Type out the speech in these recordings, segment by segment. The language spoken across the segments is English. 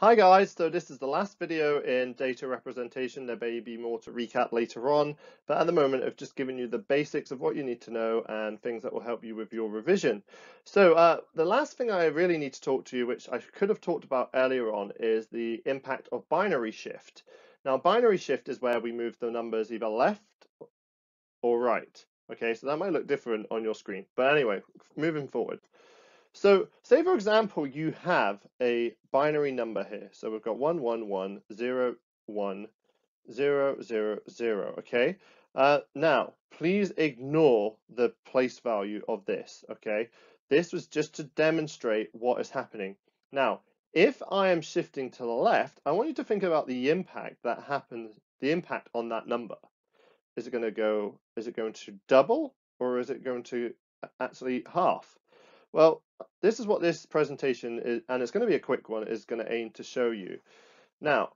Hi guys, so this is the last video in data representation. There may be more to recap later on, but at the moment I've just given you the basics of what you need to know and things that will help you with your revision. So uh, the last thing I really need to talk to you, which I could have talked about earlier on, is the impact of binary shift. Now binary shift is where we move the numbers either left or right. Okay, so that might look different on your screen, but anyway, moving forward. So say for example, you have a binary number here. So we've got one, one, one, zero, one, zero, zero, zero, okay? Uh, now, please ignore the place value of this, okay? This was just to demonstrate what is happening. Now, if I am shifting to the left, I want you to think about the impact that happens, the impact on that number. Is it going to go, is it going to double or is it going to actually half? Well, this is what this presentation is, and it's going to be a quick one, is going to aim to show you. Now,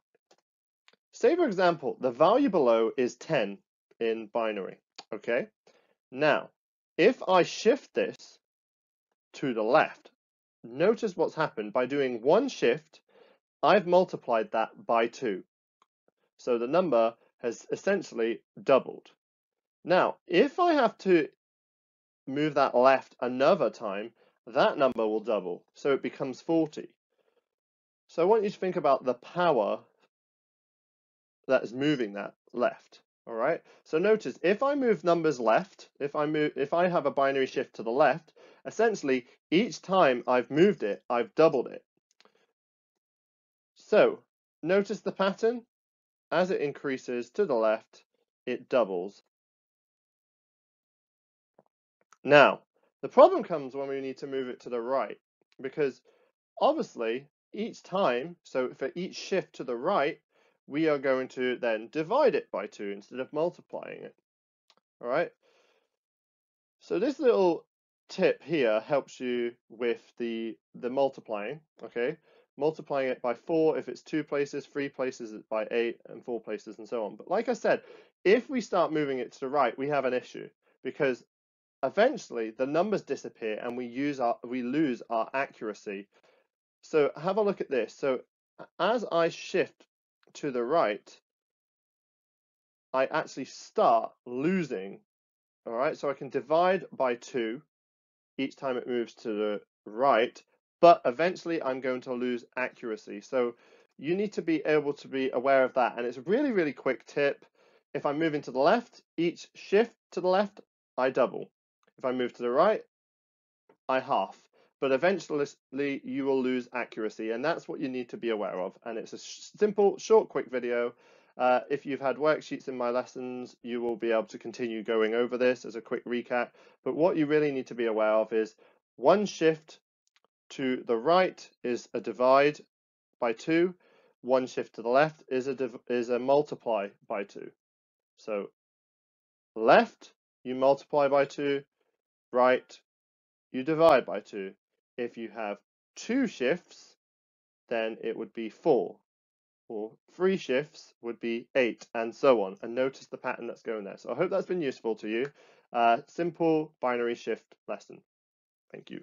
say for example, the value below is 10 in binary, okay? Now, if I shift this to the left, notice what's happened. By doing one shift, I've multiplied that by two. So the number has essentially doubled. Now, if I have to move that left another time, that number will double, so it becomes 40. So I want you to think about the power that is moving that left. All right. So notice if I move numbers left, if I move, if I have a binary shift to the left, essentially each time I've moved it, I've doubled it. So notice the pattern. As it increases to the left, it doubles. Now, the problem comes when we need to move it to the right, because obviously each time, so for each shift to the right, we are going to then divide it by two instead of multiplying it. All right. So this little tip here helps you with the the multiplying. Okay, multiplying it by four if it's two places, three places by eight, and four places, and so on. But like I said, if we start moving it to the right, we have an issue because eventually the numbers disappear and we use our we lose our accuracy. So have a look at this. So as I shift to the right, I actually start losing. All right, so I can divide by two each time it moves to the right, but eventually I'm going to lose accuracy. So you need to be able to be aware of that. And it's a really, really quick tip. If I'm moving to the left, each shift to the left, I double. If I move to the right, I half. But eventually you will lose accuracy and that's what you need to be aware of. And it's a simple, short, quick video. Uh, if you've had worksheets in my lessons, you will be able to continue going over this as a quick recap. But what you really need to be aware of is one shift to the right is a divide by two. One shift to the left is a is a multiply by two. So left, you multiply by two, right, you divide by 2. If you have two shifts, then it would be 4. Or three shifts would be 8, and so on. And notice the pattern that's going there. So I hope that's been useful to you. Uh, simple binary shift lesson. Thank you.